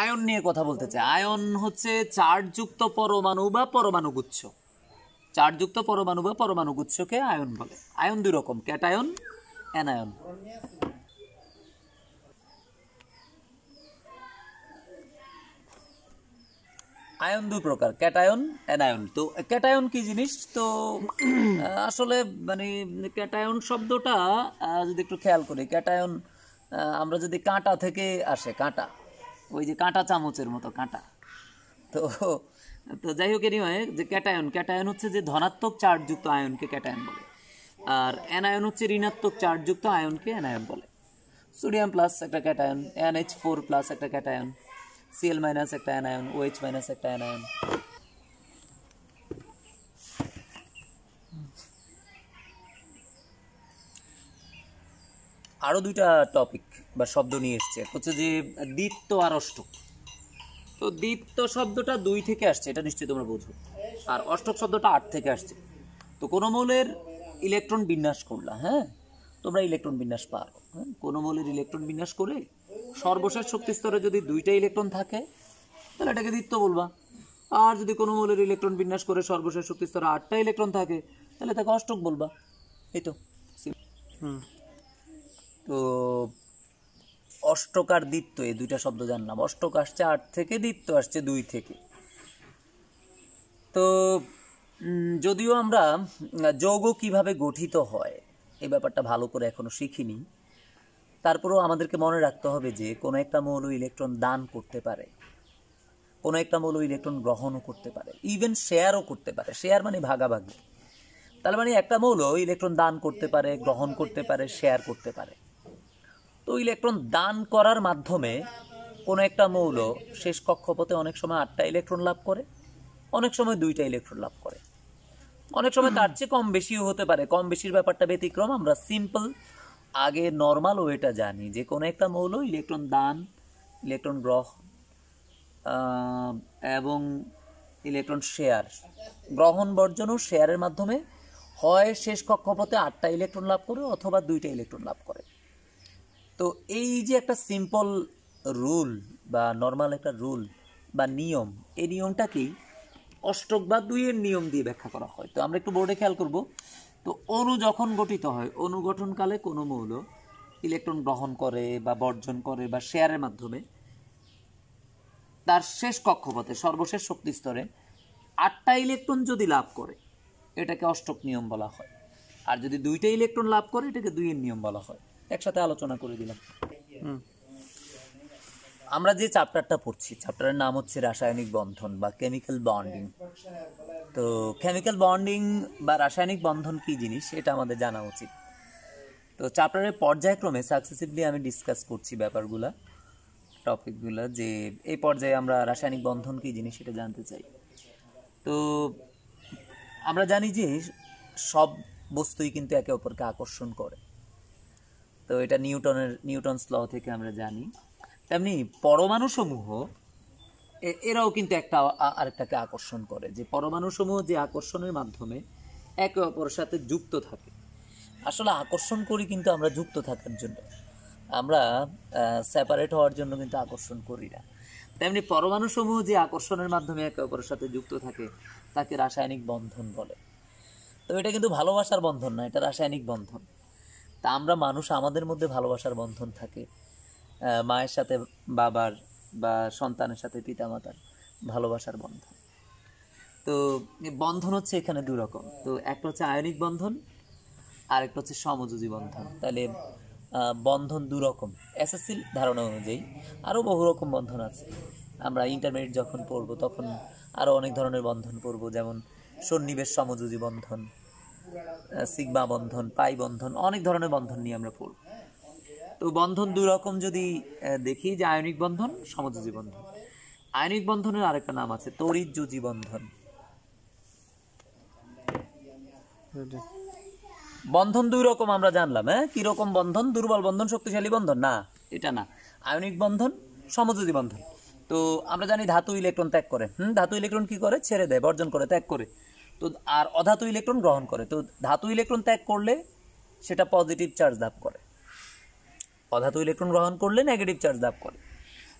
Ion নিয়ে কথা বলতে চাই। আয়ন হচ্ছে চার্জযুক্ত পরমাণু বা পরমাণু গুচ্ছ চার্জযুক্ত পরমাণু বা পরমাণু গুচ্ছকে আয়ন বলে। আয়ন দুই রকম, ক্যাটায়ন, অ্যানায়ন। আয়ন দুই প্রকার, ক্যাটায়ন, অ্যানায়ন। তো ক্যাটায়ন কি জিনিস? তো আসলে মানে ক্যাটায়ন শব্দটা যদি একটু খেয়াল করি, ক্যাটায়ন আমরা যদি কাঁটা থেকে আসে, কাঁটা। ওই যে কাঁটা চামচের মতো, কাঁটা। তো তো যাই হোক এনিওয়ে যে ক্যাটায়ন ক্যাটায়ন হচ্ছে যে ধনাত্মক চার্জযুক্ত আয়নকে ক্যাটায়ন বলে। আর অ্যানায়ন হচ্ছে ঋণাত্মক চার্জযুক্ত আয়নকে অ্যানায়ন বলে। সোডিয়াম প্লাস একটা ক্যাটায়ন এনএইচ ফোর প্লাস একটা ক্যাটায়ন সিএল মাইনাস একটা অ্যানায়ন ওএইচ মাইনাস একটা অ্যানায়ন আরও দুইটা টপিক বা শব্দ নিয়ে এসছে। হচ্ছে যে দ্বিত্ব আর অষ্টক তো দ্বিত্ব শব্দটা দুই থেকে আসছে, এটা নিশ্চয়ই তোমরা বোঝো। আর অষ্টক শব্দটা আট থেকে আসছে। তো কোনো মৌলের ইলেকট্রন বিন্যাস করলা হ্যাঁ? তোমরা ইলেকট্রন বিন্যাস পারো হ্যাঁ? কোনো মৌলের ইলেকট্রন বিন্যাস করে সর্বশেষ শক্তি স্তরে যদি দুইটা ইলেকট্রন থাকে, তাহলে এটাকে দ্বিত্ব বলবা। আর যদি কোনো মৌলের ইলেকট্রন বিন্যাস করে সর্বশেষ শক্তি স্তরে আটটা ইলেকট্রন থাকে, তাহলে তাকে অষ্টক বলবা। এই তো। তো অষ্টক আর দ্বিত্ব, এই দুইটা শব্দ জানলাম অষ্টক আসছে আট থেকে, দ্বিত্ব আসছে দুই থেকে। তো যদিও আমরা, যৌগ কীভাবে গঠিত হয়, এই ব্যাপারটা ভালো করে এখনও শিখিনি। তারপরেও আমাদেরকে মনে রাখতে হবে যে, কোনো একটা মৌল ইলেকট্রন দান করতে পারে। কোনো একটা মৌল ইলেকট্রন গ্রহণও করতে পারে। ইভেন শেয়ারও করতে পারে। শেয়ার মানে ভাগাভাগি। তার মানে একটা মৌল ইলেকট্রন দান করতে পারে, গ্রহণ করতে পারে শেয়ার করতে পারে। তো ইলেকট্রন দান করার মাধ্যমে কোনো একটা মৌল শেষ কক্ষপথে অনেক সময় আটটা ইলেকট্রন লাভ করে, অনেক সময় দুইটা ইলেকট্রন লাভ করে। অনেক সময় তার চেয়ে কম বেশিও হতে পারে, কম বেশির ব্যাপারটা ব্যতিক্রম, আমরা সিম্পল, আগে নর্মাল ওয়েটা জানি, যে কোনো একটা মৌল ইলেকট্রন দান, ইলেকট্রন গ্রহণ এবং ইলেকট্রন শেয়ার, গ্রহণ বর্জন ও শেয়ারের মাধ্যমে হয় শেষ কক্ষপথে আটটা ইলেকট্রন লাভ করে অথবা দুইটা ইলেকট্রন লাভ করে। তো এই যে একটা সিম্পল রুল বা নর্মাল একটা রুল বা নিয়ম, এই নিয়মটাকেই অষ্টক বা দুইয়ের নিয়ম দিয়ে ব্যাখ্যা করা হয়। তো আমরা একটু বোর্ডে খেয়াল করব। তো অণু যখন গঠিত হয় অণু গঠনকালে কোনো মৌল ইলেকট্রন গ্রহণ করে বা বর্জন করে বা শেয়ারের মাধ্যমে, তার শেষ কক্ষপথে, সর্বশেষ শক্তি স্তরে আটটা ইলেকট্রন যদি লাভ করে, এটাকে অষ্টক নিয়ম বলা হয়। আর যদি দুইটা ইলেকট্রন লাভ করে, এটাকে দুইয়ের নিয়ম বলা হয়। একসাথে আলোচনা করে দিলাম। আমরা যে চ্যাপ্টারটা পড়ছি চ্যাপ্টারের নাম হচ্ছে রাসায়নিক বন্ধন বা কেমিক্যাল বন্ডিং তো কেমিক্যাল বন্ডিং বা রাসায়নিক বন্ধন কি জিনিস এটা আমাদের জানা উচিত। তো চ্যাপ্টারের পর্যায়ক্রমে সাকসেসিভলি আমি ডিসকাস করছি ব্যাপারগুলা টপিকগুলো যে এই পর্যায়ে আমরা রাসায়নিক বন্ধন কি জিনিস সেটা জানতে চাই। তো আমরা জানি যে সব বস্তুই কিন্তু একে অপরকে আকর্ষণ করে। তো এটা নিউটনের, নিউটনস ল থেকে আমরা জানি। তেমনি পরমাণু সমূহ এরাও কিন্তু একটা আরেকটাকে আকর্ষণ করে, যে পরমাণু সমূহ যে আকর্ষণের মাধ্যমে একে অপরের সাথে যুক্ত থাকে। আসলে আকর্ষণ করি কিন্তু আমরা যুক্ত থাকার জন্য। আমরা সেপারেট হওয়ার জন্য কিন্তু আকর্ষণ করি না। তেমনি পরমাণু সমূহ যে আকর্ষণের মাধ্যমে একে অপরের সাথে যুক্ত থাকে, তাকে রাসায়নিক বন্ধন বলে। তো এটা কিন্তু ভালোবাসার বন্ধন না, এটা রাসায়নিক বন্ধন। তা আমরা মানুষ আমাদের মধ্যে ভালোবাসার বন্ধন থাকে। মায়ের সাথে বাবার বা সন্তানের সাথে পিতামাতার ভালোবাসার বন্ধন। তো বন্ধন হচ্ছে এখানে দুই রকম। তো একটা হচ্ছে আয়নিক বন্ধন আর একটা হচ্ছে সমযোজী বন্ধন। তাহলে বন্ধন দু রকম। এসএসসির ধারণা অনুযায়ী আরও বহু রকম বন্ধন আছে। আমরা ইন্টারমিডিয়েট যখন পড়ব তখন আরও অনেক ধরনের বন্ধন পড়ব, যেমন সন্নিবেশ সমযোজী বন্ধন সিগমা বন্ধন, পাই বন্ধন, অনেক ধরনের বন্ধন নিয়ে আমরা পড়ব। তো বন্ধন দুই রকম যদি দেখি যে আয়নিক বন্ধন, সমযোজী বন্ধন। আয়নিক বন্ধনের আরেকটা নাম আছে, তড়িৎযোজী বন্ধন। বন্ধন দুই রকম আমরা জানলাম হ্যাঁ? কি রকম বন্ধন? দুর্বল বন্ধন, শক্তিশালী বন্ধন? না, এটা না। আয়নিক বন্ধন, সমযোজী বন্ধন। তো আমরা জানি ধাতু ইলেকট্রন ত্যাগ করে। হুম, ধাতু ইলেকট্রন কি করে? ছেড়ে দেয়, বর্জন করে, ত্যাগ করে। তো আর অধাতু ইলেকট্রন গ্রহণ করে। তো ধাতু ইলেকট্রন ত্যাগ করলে সেটা পজিটিভ চার্জ লাভ করে। অধাতু ইলেকট্রন গ্রহণ করলে নেগেটিভ চার্জ লাভ করে।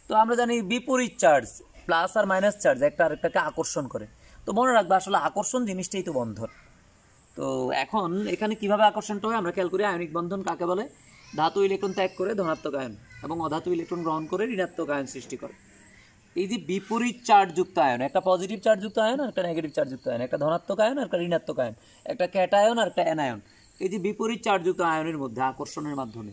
তো তো আমরা জানি বিপরীত চার্জ প্লাস আর মাইনাস চার্জ একটা আরেকটাকে আকর্ষণ করে। তো মনে রাখবে আসলে আকর্ষণ জিনিসটাই তো বন্ধন। তো এখন এখানে কীভাবে আকর্ষণটা হয়? আমরা খেয়াল করি আয়নিক বন্ধন কাকে বলে? ধাতু ইলেকট্রন ত্যাগ করে ধনাত্মক আয়ন এবং অধাতু ইলেকট্রন গ্রহণ করে ঋণাত্মক আয়ন সৃষ্টি করে। এই যে বিপরীত চার্জযুক্ত আয়ন, একটা পজিটিভ চার্জযুক্ত আয়ন আর একটা নেগেটিভ চার্জযুক্ত আয়ন, একটা ধনাত্মক আয়ন আর একটা ঋণাত্মক আয়ন, একটা ক্যাটায়ন আর একটা অ্যানায়ন এই যে বিপরীত চার্জযুক্ত আয়নের মধ্যে আকর্ষণের মাধ্যমে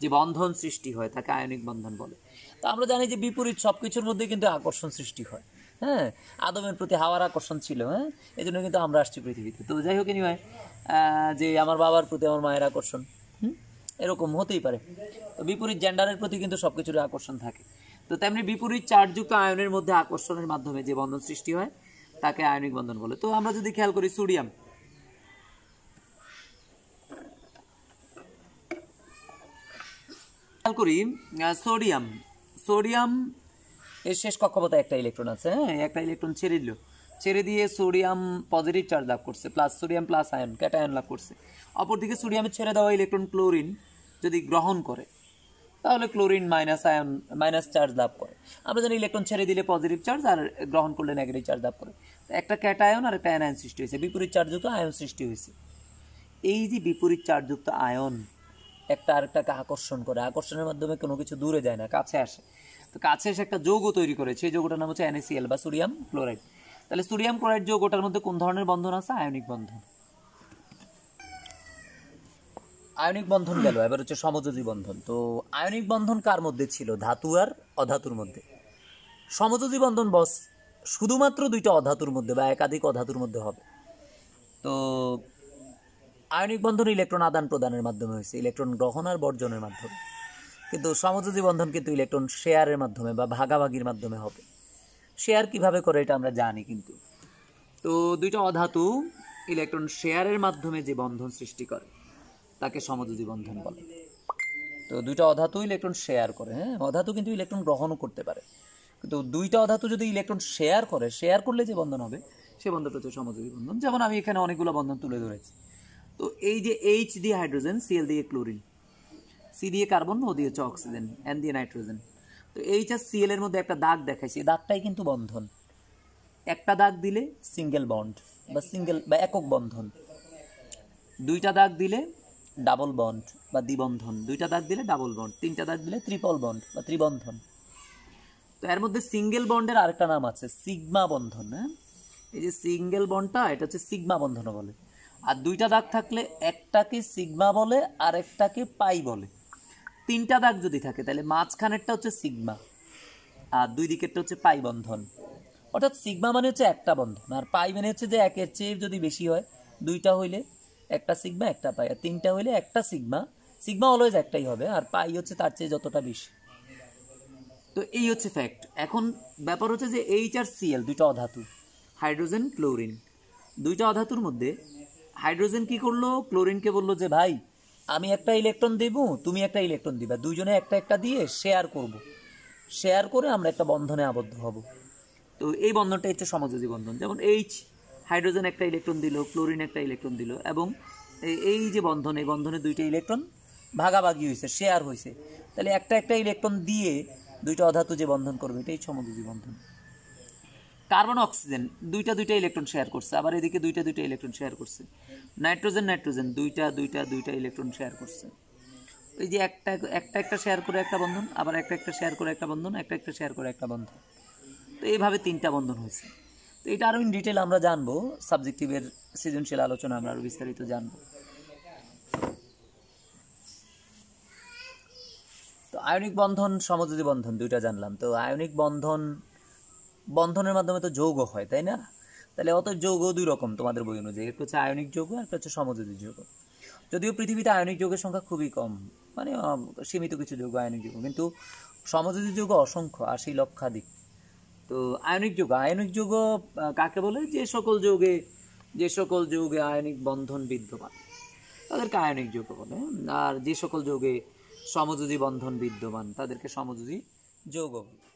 যে বন্ধন সৃষ্টি হয়, তাকে আয়নিক বন্ধন বলে। তো আমরা জানি যে বিপরীত সব কিছুর মধ্যে কিন্তু আকর্ষণ সৃষ্টি হয়। হ্যাঁ আদমের প্রতি হাওয়ার আকর্ষণ ছিল হ্যাঁ এই জন্য কিন্তু আমরা আসছি পৃথিবীতে। তো যাই হোক এনিওয়ে যে আমার বাবার প্রতি আমার মায়ের আকর্ষণ, হুম, এরকম হতেই পারে। তো বিপরীত জেন্ডারের প্রতি কিন্তু সব কিছুর আকর্ষণ থাকে। তো তেমনি বিপরীত চার্জযুক্ত আয়নের মধ্যে আকর্ষণের মাধ্যমে যে বন্ধন সৃষ্টি হয়, তাকে আয়নিক বন্ধন বলে। তো আমরা যদি খেয়াল করি সোডিয়াম। খেয়াল করি সোডিয়াম। সোডিয়াম এর শেষ কক্ষপথে একটা ইলেকট্রন আছে হ্যাঁ? একটা ইলেকট্রন ছেড়ে দিল। ছেড়ে দিয়ে সোডিয়াম পজিটিভ চার্জ লাভ করছে plus sodium plus ion cation লাভ করছে। অপরদিকে সোডিয়ামের ছেড়ে দেওয়া ইলেকট্রন ক্লোরিন যদি গ্রহণ করে তাহলে chlorine minus ion minus charge লাভ করে। আমরা জানি ইলেকট্রন ছেড়ে দিলে পজিটিভ চার্জ আর গ্রহণ করলে নেগেটিভ চার্জ লাভ করে। একটা ক্যাটায়ন আর একটা অ্যানায়ন সৃষ্টি হয়েছে। বিপরীত চার্জযুক্ত আয়ন সৃষ্টি হয়েছে। এই যে বিপরীত চার্জযুক্ত আয়ন একটা আরেকটাকে আকর্ষণ করে। আকর্ষণের মাধ্যমে কোনো কিছু দূরে যায় না, কাছে আসে। তো কাছে এসে একটা যৌগ তৈরি করে। সেই যৌগটার নাম হচ্ছে NaCl বা সোডিয়াম ক্লোরাইড। তাহলে সোডিয়াম ক্লোরাইড যৌগটার মধ্যে কোন ধরনের বন্ধন আছে? আয়নিক বন্ধন। আয়নিক বন্ধন গেল, এবার হচ্ছে সমযোজী বন্ধন। তো আয়নিক বন্ধন কার মধ্যে ছিল? ধাতু আর অধাতুর মধ্যে। সমযোজী বন্ধন বস, শুধুমাত্র দুইটা অধাতুর মধ্যে বা একাধিক অধাতুর মধ্যে হবে। তো আয়নিক বন্ধন ইলেকট্রন আদান প্রদানের মাধ্যমে হয়েছে, ইলেকট্রন গ্রহণ আর বর্জনের মাধ্যমে। কিন্তু সমযোজী বন্ধন কিন্তু ইলেকট্রন শেয়ারের মাধ্যমে বা ভাগাভাগির মাধ্যমে হবে। শেয়ার কীভাবে করে এটা আমরা জানি কিন্তু। তো দুইটা অধাতু ইলেকট্রন শেয়ারের মাধ্যমে যে বন্ধন সৃষ্টি করে। তাকে সমযোজী বন্ধন বলে। তো দুইটা অধাতু ইলেকট্রন শেয়ার করে হ্যাঁ? অধাতু কিন্তু ইলেকট্রন গ্রহণও করতে পারে। কিন্তু দুইটা অধাতু যদি ইলেকট্রন শেয়ার করে শেয়ার করলে যে বন্ধন হবে, সে বন্ধনটা হচ্ছে সমযোজী বন্ধন যেমন আমি এখানে অনেকগুলো বন্ধন তুলে ধরেছি। তো এই যে এইচ দিয়ে হাইড্রোজেন সিএল দিয়ে ক্লোরিন সি দিয়ে কার্বন ও দিয়ে হচ্ছে অক্সিজেন এন দিয়ে নাইট্রোজেন তো এইচ আর সিএল এর মধ্যে একটা দাগ দেখাইছি, এই দাগটাই কিন্তু বন্ধন। একটা দাগ দিলে সিঙ্গেল বন্ড বা সিঙ্গেল বা একক বন্ধন। দুইটা দাগ দিলে ডাবল বন্ড বা দ্বিবন্ধন। দুইটা দাগ দিলে ডাবল বন্ড, তিনটা দাগ দিলে ত্রিপল বন্ড বা ত্রিবন্ধন। তো এর মধ্যে সিঙ্গেল বন্ডের আরেকটা নাম আছে, সিগমা বন্ধন হ্যাঁ? এই যে সিঙ্গেল বন্ডটা, এটা হচ্ছে সিগমা বন্ধন বলে। আর দুইটা দাগ থাকলে একটাকে সিগমা বলে আর একটাকে পাই বলে। তিনটা দাগ যদি থাকে, তাহলে মাঝখানেরটা হচ্ছে সিগমা, আর দুই দিকেরটা হচ্ছে পাই বন্ধন। অর্থাৎ সিগমা মানে হচ্ছে একটা বন্ধন, আর পাই মানে হচ্ছে যে একের চেয়ে যদি বেশি হয়, দুইটা হইলে একটা সিগমা একটা পাই আর তিনটা হইলে একটা সিগমা সিগমা অলওয়েজ একটাই হবে, আর পাই হচ্ছে তার চেয়ে যতটা বেশি। তো এই হচ্ছে ফ্যাক্ট এখন ব্যাপার হচ্ছে যে এইচ আর সিএল দুইটা অধাতু হাইড্রোজেন ক্লোরিন দুইটা অধাতুর মধ্যে হাইড্রোজেন কি করল? ক্লোরিনকে বলল যে, ভাই, আমি একটা ইলেকট্রন দেব, তুমি একটা ইলেকট্রন দিবা। দুইজনে একটা একটা দিয়ে শেয়ার করব। শেয়ার করে আমরা একটা বন্ধনে আবদ্ধ হব। তো এই বন্ধনটা হচ্ছে সমযোজী বন্ধন। যেমন এইচ হাইড্রোজেন একটা ইলেকট্রন দিল, ক্লোরিন একটা ইলেকট্রন দিল এবং এই- যে বন্ধন এই বন্ধনে দুইটা ইলেকট্রন ভাগাভাগি হয়েছে শেয়ার হয়েছে তাহলে একটা একটা ইলেকট্রন দিয়ে দুইটা অধাতু যে বন্ধন করবে, এটাই সমযোজী বন্ধন। কার্বন, অক্সিজেন, দুইটা দুইটা ইলেকট্রন শেয়ার করছে, আবার এদিকে দুইটা দুইটা ইলেকট্রন শেয়ার করছে। নাইট্রোজেন নাইট্রোজেন, দুইটা দুইটা দুইটা ইলেকট্রন শেয়ার করছে। ওই যে একটা একটা একটা শেয়ার করে একটা বন্ধন, আবার একটা একটা শেয়ার করে একটা বন্ধন, একটা একটা শেয়ার করে একটা বন্ধন। তো এইভাবে তিনটা বন্ধন হয়েছে তো এটা আরও ইন ডিটেল আমরা জানব। সাবজেক্টিভের সৃজনশীল আলোচনা আমরা আরও বিস্তারিত জানব। তো আয়নিক বন্ধন, সমযোজী বন্ধন দুইটা জানলাম। তো আয়নিক বন্ধন, বন্ধনের মাধ্যমে তো যৌগ হয়, তাই না? তাহলে অত যৌগ দুই রকম তোমাদের বই অনুযায়ী। একটা হচ্ছে আয়নিক যৌগ, আর একটা হচ্ছে সমযোজী যৌগ। যদিও পৃথিবীতে আয়নিক যৌগের সংখ্যা খুবই কম মানে সীমিত কিছু যৌগ, আয়নিক যৌগ। কিন্তু সমযোজী যৌগ অসংখ্য আর আশি লক্ষাধিক। তো আয়নিক যুগ আয়নিক যুগ কাকে বলে? যে সকল যুগে, যে সকল যুগে আয়নিক বন্ধন বিদ্যমান। তাদেরকে আয়নিক যৌগ বলে। আর যে সকল যুগে সমযোজী বন্ধন বিদ্যমান, তাদেরকে সমযোজী যৌগ বলে।